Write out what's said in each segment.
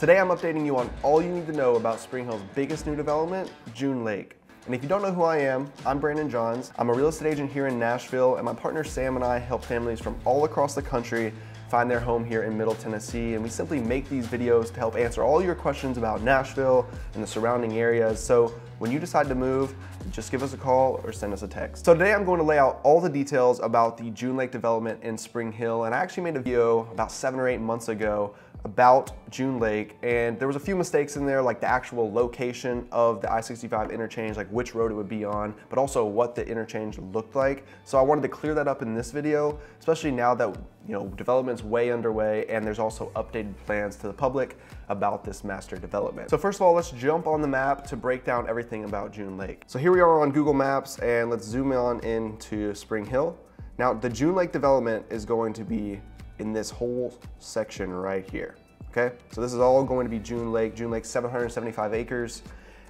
Today I'm updating you on all you need to know about Spring Hill's biggest new development, June Lake. And if you don't know who I am, I'm Brandon Johns. I'm a real estate agent here in Nashville, and my partner Sam and I help families from all across the country find their home here in Middle Tennessee. And we simply make these videos to help answer all your questions about Nashville and the surrounding areas. So when you decide to move, just give us a call or send us a text. So today I'm going to lay out all the details about the June Lake development in Spring Hill. And I actually made a video about seven or eight months ago about June Lake and there was a few mistakes in there like the actual location of the I-65 interchange, like which road it would be on, but also what the interchange looked like. So I wanted to clear that up in this video, especially now that you know development's way underway and there's also updated plans to the public about this master development. So first of all, let's jump on the map to break down everything about June Lake. So here we are on Google Maps and let's zoom on into Spring Hill. Now the June Lake development is going to be in this whole section right here. Okay, so this is all going to be June Lake. June Lake, 775 acres.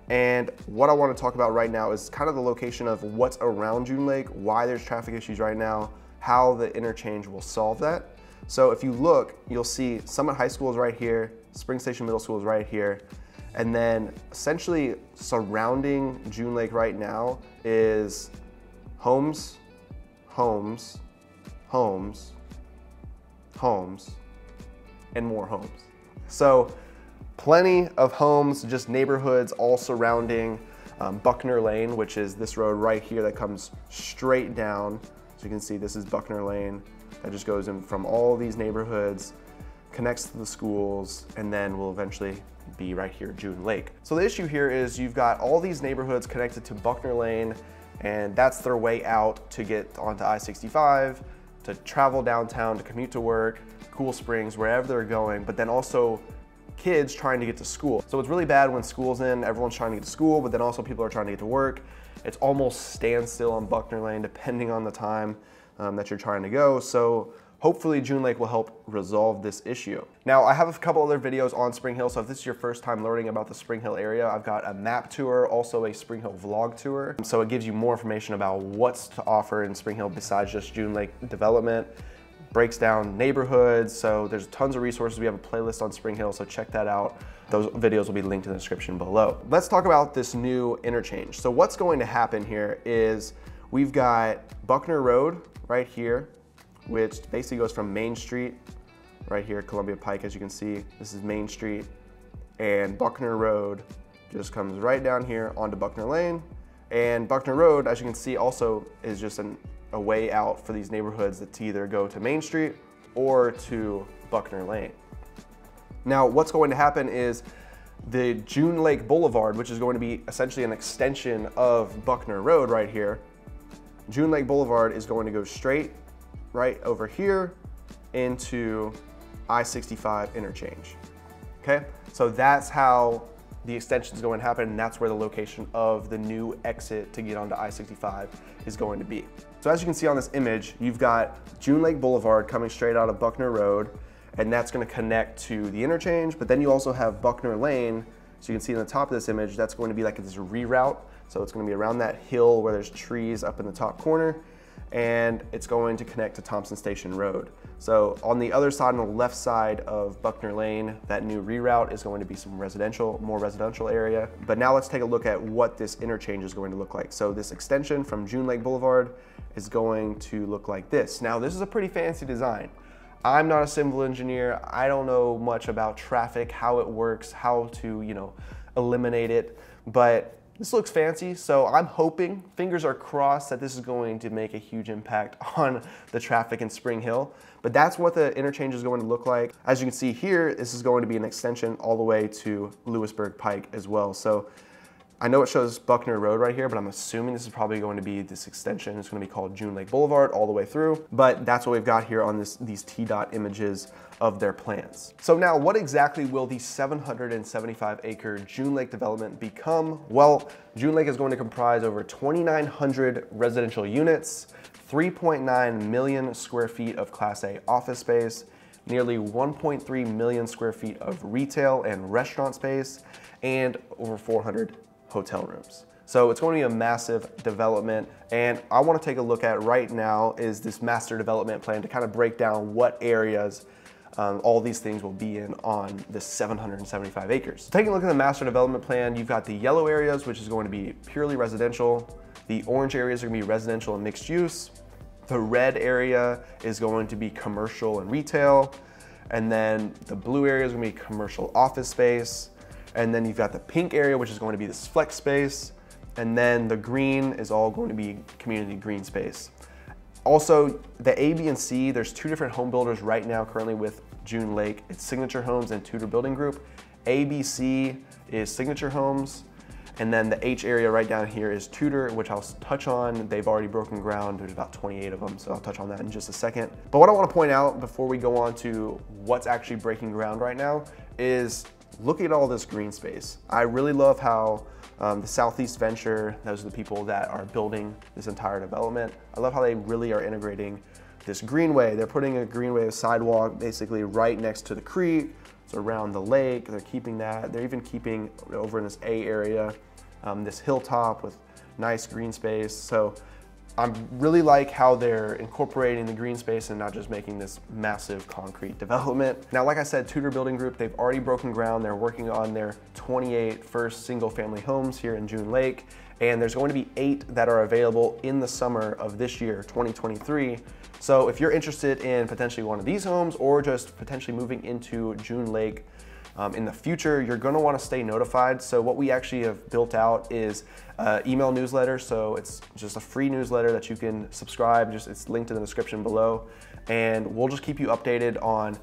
And what I want to talk about right now is kind of the location of what's around June Lake, why there's traffic issues right now, how the interchange will solve that. So if you look, you'll see Summit High School is right here, Spring Station Middle School is right here, and then essentially surrounding June Lake right now is homes, homes, homes, homes, and more homes. So plenty of homes, just neighborhoods all surrounding um, Buckner Lane, which is this road right here that comes straight down. So you can see this is Buckner Lane that just goes in from all these neighborhoods, connects to the schools, and then will eventually be right here, June Lake. So the issue here is you've got all these neighborhoods connected to Buckner Lane, and that's their way out to get onto I-65, to travel downtown, to commute to work, Cool Springs, wherever they're going, but then also kids trying to get to school. So it's really bad when school's in, everyone's trying to get to school, but then also people are trying to get to work. It's almost standstill on Buckner Lane depending on the time um, that you're trying to go. So hopefully June Lake will help resolve this issue. Now I have a couple other videos on Spring Hill, so if this is your first time learning about the Spring Hill area, I've got a map tour, also a Spring Hill vlog tour. So it gives you more information about what's to offer in Spring Hill besides just June Lake development breaks down neighborhoods. So there's tons of resources. We have a playlist on Spring Hill, so check that out. Those videos will be linked in the description below. Let's talk about this new interchange. So what's going to happen here is we've got Buckner Road right here, which basically goes from Main Street, right here, Columbia Pike, as you can see. This is Main Street, and Buckner Road just comes right down here onto Buckner Lane. And Buckner Road, as you can see, also is just an a way out for these neighborhoods that to either go to Main Street or to Buckner Lane. Now, what's going to happen is the June Lake Boulevard, which is going to be essentially an extension of Buckner Road right here, June Lake Boulevard is going to go straight right over here into I-65 interchange. Okay, so that's how the extension is going to happen and that's where the location of the new exit to get onto I-65 is going to be. So as you can see on this image, you've got June Lake Boulevard coming straight out of Buckner Road and that's going to connect to the interchange, but then you also have Buckner Lane. So you can see in the top of this image, that's going to be like this reroute. So it's going to be around that hill where there's trees up in the top corner and it's going to connect to Thompson Station Road. So on the other side, on the left side of Buckner Lane, that new reroute is going to be some residential, more residential area. But now let's take a look at what this interchange is going to look like. So this extension from June Lake Boulevard is going to look like this. Now this is a pretty fancy design. I'm not a civil engineer. I don't know much about traffic, how it works, how to, you know, eliminate it. But this looks fancy, so I'm hoping, fingers are crossed, that this is going to make a huge impact on the traffic in Spring Hill. But that's what the interchange is going to look like. As you can see here, this is going to be an extension all the way to Lewisburg Pike as well. So I know it shows Buckner Road right here, but I'm assuming this is probably going to be this extension. It's going to be called June Lake Boulevard all the way through. But that's what we've got here on this, these T-dot images of their plans. So now what exactly will the 775 acre June Lake development become? Well, June Lake is going to comprise over 2,900 residential units, 3.9 million square feet of Class A office space, nearly 1.3 million square feet of retail and restaurant space, and over 400 hotel rooms. So it's going to be a massive development and I want to take a look at right now is this master development plan to kind of break down what areas um, all these things will be in on this 775 acres. Taking a look at the master development plan, you've got the yellow areas, which is going to be purely residential. The orange areas are gonna be residential and mixed use. The red area is going to be commercial and retail. And then the blue area is gonna be commercial office space. And then you've got the pink area, which is going to be this flex space. And then the green is all going to be community green space. Also, the A, B, and C, there's two different home builders right now currently with June Lake. It's Signature Homes and Tudor Building Group. ABC is Signature Homes. And then the H area right down here is Tudor, which I'll touch on. They've already broken ground. There's about 28 of them, so I'll touch on that in just a second. But what I wanna point out before we go on to what's actually breaking ground right now is look at all this green space. I really love how um, the Southeast Venture, those are the people that are building this entire development. I love how they really are integrating this greenway. They're putting a greenway a sidewalk basically right next to the creek. It's around the lake. They're keeping that. They're even keeping over in this A area um, this hilltop with nice green space. So I really like how they're incorporating the green space and not just making this massive concrete development. Now, like I said, Tudor Building Group, they've already broken ground. They're working on their 28 first single family homes here in June Lake. And there's going to be eight that are available in the summer of this year, 2023. So if you're interested in potentially one of these homes or just potentially moving into June Lake, um, in the future, you're gonna wanna stay notified. So what we actually have built out is uh, email newsletter. So it's just a free newsletter that you can subscribe. Just It's linked in the description below. And we'll just keep you updated on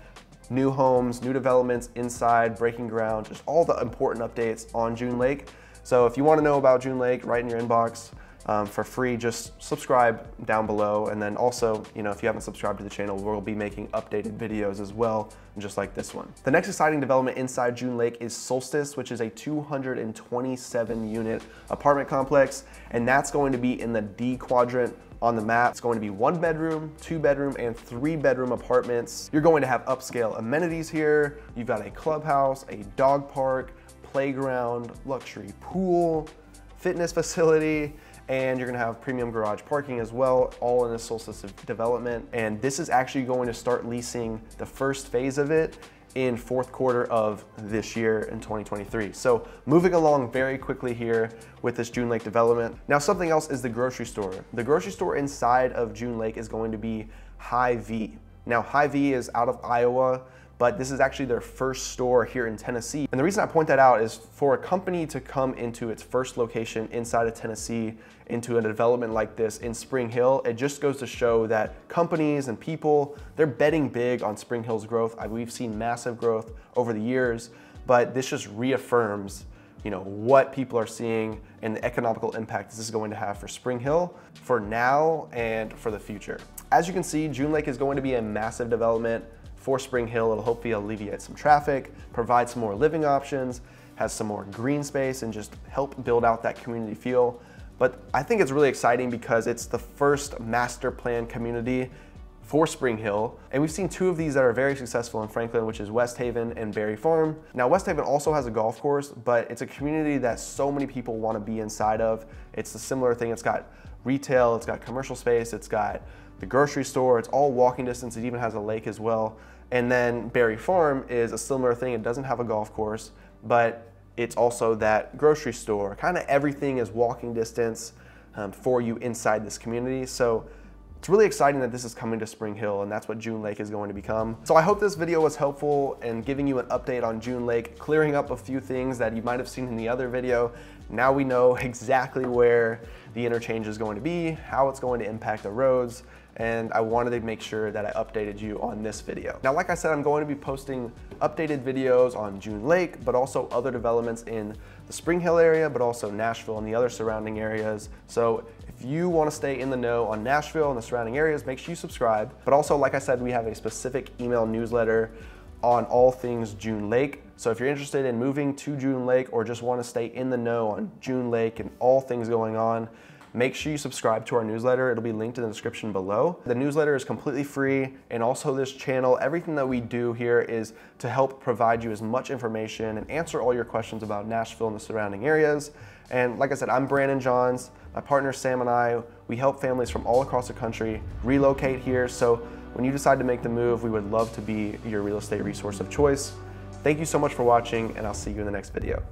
new homes, new developments inside, breaking ground, just all the important updates on June Lake. So if you wanna know about June Lake, write in your inbox um, for free, just subscribe down below. And then also, you know, if you haven't subscribed to the channel, we'll be making updated videos as well, just like this one. The next exciting development inside June Lake is Solstice, which is a 227 unit apartment complex. And that's going to be in the D quadrant on the map. It's going to be one bedroom, two bedroom, and three bedroom apartments. You're going to have upscale amenities here. You've got a clubhouse, a dog park, playground, luxury pool, fitness facility, and you're gonna have premium garage parking as well, all in this Solstice of development. And this is actually going to start leasing the first phase of it in fourth quarter of this year in 2023. So moving along very quickly here with this June Lake development. Now something else is the grocery store. The grocery store inside of June Lake is going to be HyVee. Now HyVee is out of Iowa but this is actually their first store here in Tennessee. And the reason I point that out is for a company to come into its first location inside of Tennessee into a development like this in Spring Hill, it just goes to show that companies and people, they're betting big on Spring Hill's growth. We've seen massive growth over the years, but this just reaffirms you know, what people are seeing and the economical impact this is going to have for Spring Hill for now and for the future. As you can see, June Lake is going to be a massive development for Spring Hill. It'll hopefully alleviate some traffic, provide some more living options, has some more green space, and just help build out that community feel. But I think it's really exciting because it's the first master plan community for Spring Hill. And we've seen two of these that are very successful in Franklin, which is Westhaven and Berry Farm. Now, Westhaven also has a golf course, but it's a community that so many people wanna be inside of. It's a similar thing. It's got retail, it's got commercial space, it's got the grocery store, it's all walking distance. It even has a lake as well. And then Berry Farm is a similar thing. It doesn't have a golf course, but it's also that grocery store. Kind of everything is walking distance um, for you inside this community. So it's really exciting that this is coming to Spring Hill and that's what June Lake is going to become. So I hope this video was helpful in giving you an update on June Lake, clearing up a few things that you might have seen in the other video. Now we know exactly where the interchange is going to be, how it's going to impact the roads, and I wanted to make sure that I updated you on this video. Now, like I said, I'm going to be posting updated videos on June Lake, but also other developments in the Spring Hill area, but also Nashville and the other surrounding areas. So if you wanna stay in the know on Nashville and the surrounding areas, make sure you subscribe. But also, like I said, we have a specific email newsletter on all things June Lake. So if you're interested in moving to June Lake or just wanna stay in the know on June Lake and all things going on, Make sure you subscribe to our newsletter. It'll be linked in the description below. The newsletter is completely free and also this channel, everything that we do here is to help provide you as much information and answer all your questions about Nashville and the surrounding areas. And like I said, I'm Brandon Johns. My partner Sam and I, we help families from all across the country relocate here. So When you decide to make the move, we would love to be your real estate resource of choice. Thank you so much for watching, and I'll see you in the next video.